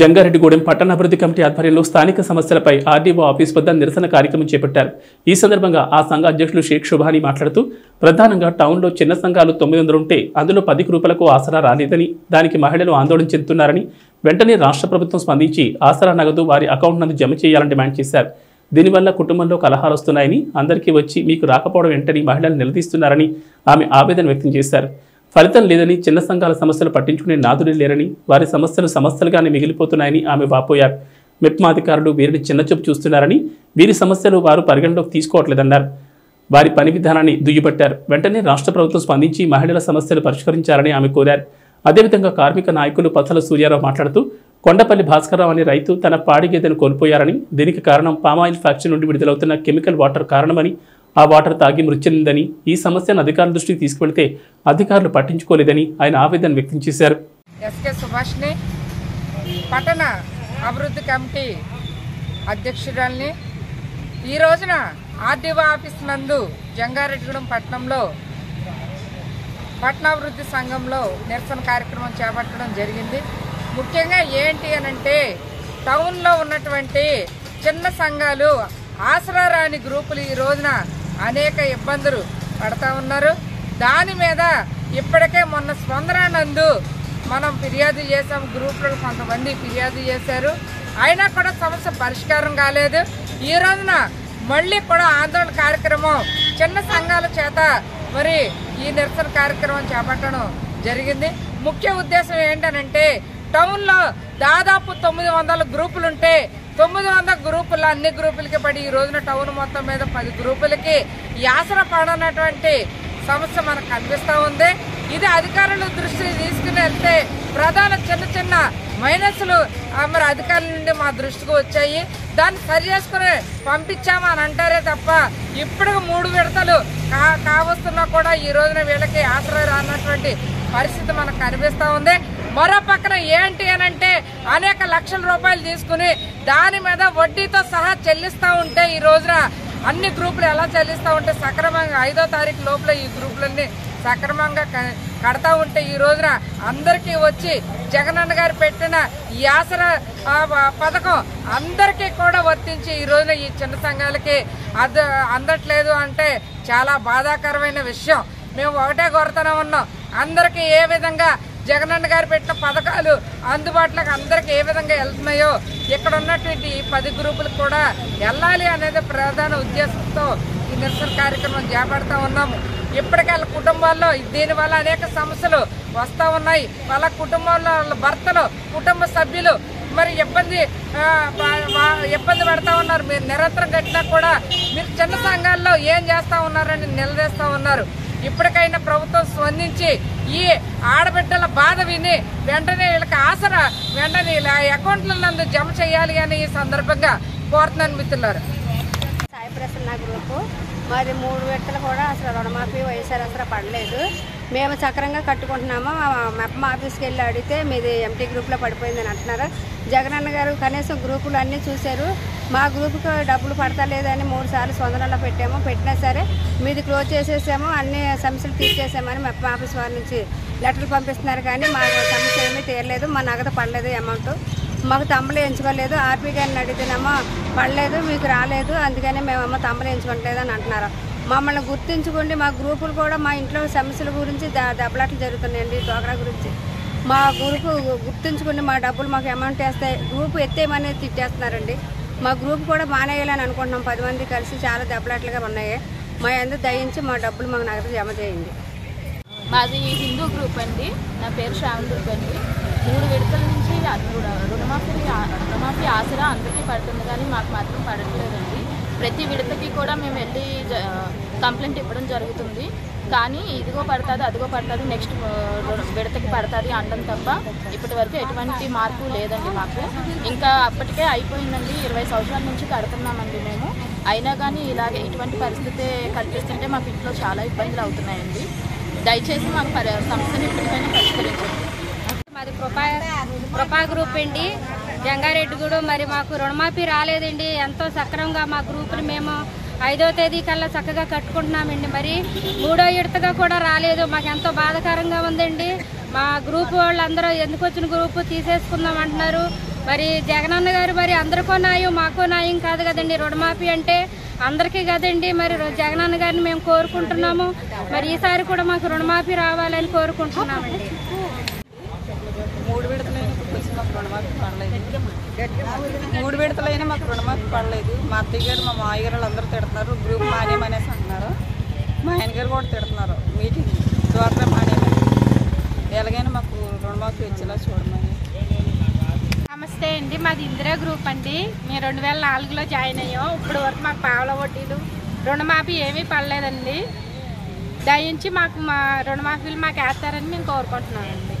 జంగారెడ్డిగూడెం పట్టణాభివృద్ధి కమిటీ ఆధ్వర్యంలో స్థానిక సమస్యలపై ఆర్డీఓ ఆఫీస్ వద్ద నిరసన కార్యక్రమం చేపట్టారు. ఈ సందర్భంగా ఆ సంఘ అధ్యక్షులు షేక్ శుభాని మాట్లాడుతూ ప్రధానంగా టౌన్లో చిన్న సంఘాలు తొమ్మిది వందలు ఉంటే అందులో పది రూపాయలకు ఆసరా రాలేదని దానికి మహిళలు ఆందోళన చెందుతున్నారని వెంటనే రాష్ట్ర ప్రభుత్వం స్పందించి ఆసరా నగదు వారి అకౌంట్ నందు జమ చేయాలని డిమాండ్ చేశారు. దీనివల్ల కుటుంబంలో కలహాలు వస్తున్నాయని అందరికీ వచ్చి మీకు రాకపోవడం వెంటనే మహిళలు నిలదీస్తున్నారని ఆమె ఆవేదన వ్యక్తం చేశారు. ఫలితం లేదని చిన్న సంఘాల సమస్యలు పట్టించుకునే నాదుడే లేరని వారి సమస్యలు సమస్యలుగానే మిగిలిపోతున్నాయని ఆమె వాపోయారు మెప్మా అధికారులు వీరిని చిన్నచూపు చూస్తున్నారని వీరి సమస్యలు వారు పరిగణలోకి తీసుకోవట్లేదన్నారు. వారి పని విధానాన్ని దుయ్యబట్టారు. వెంటనే రాష్ట్ర ప్రభుత్వం స్పందించి మహిళల సమస్యలు పరిష్కరించాలని ఆమె కోరారు. అదేవిధంగా కార్మిక నాయకులు పచ్చల సూర్యారావు మాట్లాడుతూ కొండపల్లి భాస్కరరావు అనే రైతు తన పాడి గేదెను కోల్పోయారని దీనికి కారణం పామాయిల్ ఫ్యాక్టరీ నుండి విడుదలవుతున్న కెమికల్ వాటర్ కారణమని ఆ వాటర్ తాగి మృతి చెందిందని ఈ సమస్యను అధికారుల దృష్టికి తీసుకువెళ్తే అధికారులు పట్టించుకోలేదని ఆయన ఆవేదన వ్యక్తం చేశారు. ఎస్కే సుభాష్ని పట్టణ అభివృద్ధి కమిటీ అధ్యక్షురాల్ని ఈ రోజున ఆర్డీఓ ఆఫీస్ నందు జంగారెడ్డిగూడెం పట్టణంలో పట్టణాభివృద్ధి సంఘంలో నిరసన కార్యక్రమం చేపట్టడం జరిగింది. ముఖ్యంగా ఏంటి అనంటే టౌన్లో ఉన్నటువంటి చిన్న సంఘాలు ఆసరా రాని గ్రూపులు ఈ రోజున అనేక ఇబ్బందులు పడతా ఉన్నారు. దాని మీద ఇప్పటికే మొన్న స్పందనానందు మనం ఫిర్యాదు చేసాం గ్రూప్లో కొంతమంది ఫిర్యాదు చేశారు. అయినా కూడా సమస్య పరిష్కారం కాలేదు. ఈ రోజున మళ్ళీ కూడా ఆందోళన కార్యక్రమం చిన్న సంఘాల చేత మరి ఈ నిరసన కార్యక్రమం చేపట్టడం జరిగింది. ముఖ్య ఉద్దేశం ఏంటనంటే టౌన్లో దాదాపు తొమ్మిది వందల గ్రూపులు ఉంటే తొమ్మిది వందల గ్రూపులు అన్ని గ్రూపులకి పడి ఈ రోజున టౌన్ మొత్తం మీద పది గ్రూపులకి యాసన పడనటువంటి సమస్య మనకు కనిపిస్తూ ఉంది. ఇది అధికారుల దృష్టికి తీసుకుని వెళ్తే ప్రధాన చిన్న చిన్న మైనస్లు మరి అధికారుల నుండి మా దృష్టికి వచ్చాయి. దాన్ని సరి చేసుకుని పంపించామా అని అంటారే తప్ప ఇప్పుడు మూడు విడతలు కా కావస్తున్నా కూడా ఈ రోజున వీళ్ళకి ఆసరా రానటువంటి పరిస్థితి మనకు కనిపిస్తూ ఉంది. మరో పక్కన ఏంటి అని అంటే అనేక లక్షల రూపాయలు తీసుకుని దాని మీద వడ్డీతో సహా చెల్లిస్తూ ఉంటే ఈ రోజున అన్ని గ్రూపులు ఎలా చెల్లిస్తూ ఉంటే సక్రమంగా ఐదో తారీఖు లోపల ఈ గ్రూపులన్నీ సక్రమంగా క- కడతా ఉంటే ఈ రోజున అందరికీ వచ్చి జగనన్న గారు పెట్టిన ఈ పథకం అందరికీ కూడా వర్తించి ఈ రోజున ఈ చిన్న సంఘాలకి అద అందట్లేదు అంటే చాలా బాధాకరమైన విషయం. మేము ఒకటే కోరుతూనే ఉన్నాం. అందరికీ ఏ విధంగా జగనన్న గారు పెట్టిన పథకాలు అందుబాటులోకి అందరికి ఏ విధంగా వెళ్తున్నాయో ఇక్కడ ఉన్నటువంటి ఈ పది గ్రూపులకు కూడా వెళ్ళాలి అనేది ప్రధాన ఉద్దేశంతో ఈ నిరసన కార్యక్రమం చేపడతా ఉన్నాము ఇప్పటికే వాళ్ళ కుటుంబాల్లో దీనివల్ల అనేక సమస్యలు వస్తూ ఉన్నాయి. వాళ్ళ కుటుంబంలో వాళ్ళ భర్తలు కుటుంబ సభ్యులు మరి ఇబ్బంది ఇబ్బంది పెడతా ఉన్నారు. మీరు నిరంతరం కట్టినా కూడా మీరు చిన్న సంఘాల్లో ఏం చేస్తా ఉన్నారని నిలదీస్తూ ఉన్నారు. ఇప్పటికైనా ప్రభుత్వం స్పందించి ఈ ఆడబిడ్డల బాధ విని వెంటనే వీళ్ళకి ఆసరా వెంటనే ఇలా అకౌంట్ల నందు జమ చేయాలి అని ఈ సందర్భంగా కోరుతున్నాను మిత్రులారు. సాయి ప్రసన్న గ్రూపు మరి మూడు విడతలు కూడా అసలు రుణమాఫీ వైఎస్ఆర్ అసలు పడలేదు. మేము సక్రంగా కట్టుకుంటున్నాము. మెప్ప ఆఫీస్కి వెళ్ళి అడిగితే మీది ఎంటీ గ్రూప్లో పడిపోయిందని అంటున్నారు. జగనన్న గారు కనీసం గ్రూపులు అన్నీ చూశారు. మా గ్రూప్కి డబ్బులు పడతలేదని మూడు సార్లు స్పందనలో పెట్టాము. పెట్టినా సరే మీది క్లోజ్ చేసేసాము. అన్ని సమస్యలు తీర్చేసామని మా ఆఫీస్ వారి నుంచి లెటర్లు పంపిస్తున్నారు కానీ మా సమస్య ఏమీ తీరలేదు. మా నగదు పడలేదు అమౌంట్. మాకు తమ్ములు ఎంచుకోలేదు. ఆర్పీ గారిని అడిగితేనేమో పడలేదు మీకు రాలేదు. అందుకని అమ్మ తంబలు ఎంచుకోవట్లేదు అని అంటున్నారు. మమ్మల్ని గుర్తించుకోండి. మా గ్రూపులు కూడా మా ఇంట్లో సమస్యల గురించి దెబ్బలాట్లు జరుగుతున్నాయండి డోకరా గురించి. మా గ్రూపు గుర్తించుకోండి. మా డబ్బులు మాకు అమౌంట్ వేస్తాయి గ్రూపు ఎత్తేయమని తిట్టేస్తున్నారండి. మా గ్రూప్ కూడా మానేయాలని అనుకుంటున్నాం. పది మంది కలిసి చాలా దెబ్బలాట్లుగా ఉన్నాయి. మా అందరూ దయించి మా డబ్బులు మాకు నగదు జమ చేయండి. మాది హిందూ గ్రూప్ అండి. నా పేరు శ్రావణ గ్రూప్ అండి. మూడు విడతల నుంచి రుణమాఫీ రుణమాఫీ ఆసరా అందరికీ పడుతుంది కానీ మాకు మాత్రం పడట్లేదండి. ప్రతి విడతకి కూడా మేము వెళ్ళి జ- కంప్లైంట్ ఇవ్వడం జరుగుతుంది. కానీ ఇదిగో పడుతుంది అదిగో పడుతుంది నెక్స్ట్ విడతకి పడుతుంది అనడం తప్ప ఇప్పటి వరకు ఎటువంటి మార్పు లేదండి మాకు. ఇంకా అప్పటికే అయిపోయిందండి ఇరవై సంవత్సరాల నుంచి కడుతున్నామండి మేము. అయినా కానీ ఇలాగే ఇటువంటి పరిస్థితి కల్పిస్తుంటే మాకు ఇంట్లో చాలా ఇబ్బందులు అవుతున్నాయండి. దయచేసి మాకు సమస్యను ఇప్పటికైనా పరిష్కరించండి. మాది కృపా కృపా గ్రూప్ అండి. జంగారెడ్డిగూడు మరి మాకు రుణమాఫీ రాలేదండి. ఎంతో సక్రమంగా మా గ్రూపులు మేము ఐదో తేదీ కల్లా చక్కగా కట్టుకుంటున్నామండి. మరి మూడో ఇడతగా కూడా రాలేదు. మాకు ఎంతో బాధాకరంగా ఉందండి. మా గ్రూప్ వాళ్ళందరూ ఎందుకు వచ్చిన గ్రూప్ తీసేసుకుందాం అంటున్నారు. మరి జగనన్న గారు మరి అందరికో న్యాయం మాకో న్యాయం కాదు కదండి. రుణమాఫీ అంటే అందరికీ కదండి. మరి జగనన్న గారిని మేము కోరుకుంటున్నాము. మరి ఈసారి కూడా మాకు రుణమాఫీ రావాలని కోరుకుంటున్నామండి. మూడు విడతలు ఇప్పుడు మాకు రుణమాఫీ పడలేదు. మూడు విడతలైనా మాకు రుణమాఫీ పడలేదు. మా అత్తయ్య గారు మా మావయ్య గారు అందరూ తిడుతున్నారు. గ్రూప్ మానేమనేసి అంటున్నారు. మా ఆయన గారు కూడా తిడుతున్నారు. మీటింగ్ ద్వారా మానేమని. ఎలాగైనా మాకు రుణమాఫీ వచ్చేలా చూడమని. నమస్తే అండి. మాది ఇందిరా గ్రూప్ అండి. మేము రెండు వేల నాలుగులో జాయిన్ అయ్యాం. ఇప్పుడు వరకు మాకు పావుల వడ్డీలు రుణమాఫీ ఏమీ పడలేదండి. దయించి మాకు మా రుణమాఫీలు మాకు వేస్తారని మేము కోరుకుంటున్నామండి